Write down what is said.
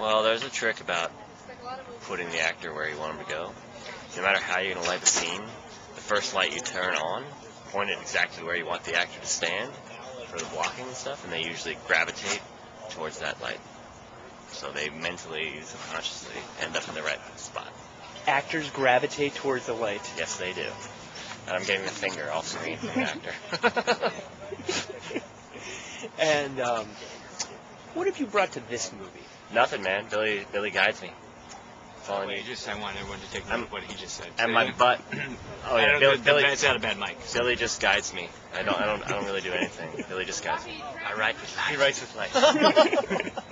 Well, there's a trick about putting the actor where you want him to go. No matter how you're going to light the scene, the first light you turn on, point it exactly where you want the actor to stand for the blocking and stuff, and they usually gravitate towards that light. So they mentally, subconsciously end up in the right spot. Actors gravitate towards the light. Yes, they do. And I'm getting the finger off screen from the actor. And um, what have you brought to this movie? Nothing, man. Billy Billy guides me. That's all I Wait, need. just I want everyone to take note I'm- of what he just said. And my butt. Oh I yeah, don't- Billy, the- Billy, It's not a bad mic. Billy just guides me. I don't, I don't, I don't really do anything. Billy just guides me. I write with light. He writes with light.